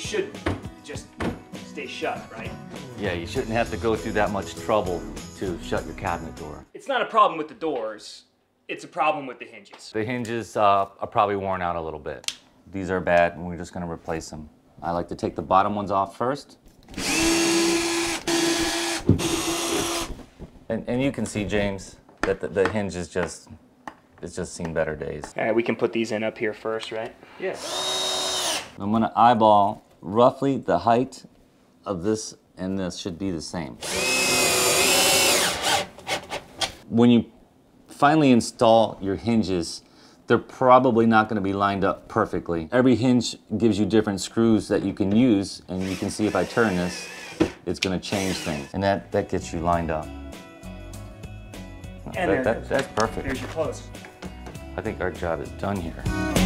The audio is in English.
should just stay shut, right? Yeah, you shouldn't have to go through that much trouble to shut your cabinet door. It's not a problem with the doors, it's a problem with the hinges. The hinges uh, are probably worn out a little bit. These are bad, and we're just gonna replace them. I like to take the bottom ones off first. And, and you can see, James, that the, the hinge is just, it's just seen better days. All right, we can put these in up here first, right? Yeah. I'm gonna eyeball roughly the height of this and this should be the same. When you finally install your hinges, they're probably not gonna be lined up perfectly. Every hinge gives you different screws that you can use, and you can see if I turn this, it's gonna change things. And that, that gets you lined up. And That- that- is. perfect. There's your clothes. I think our job is done here.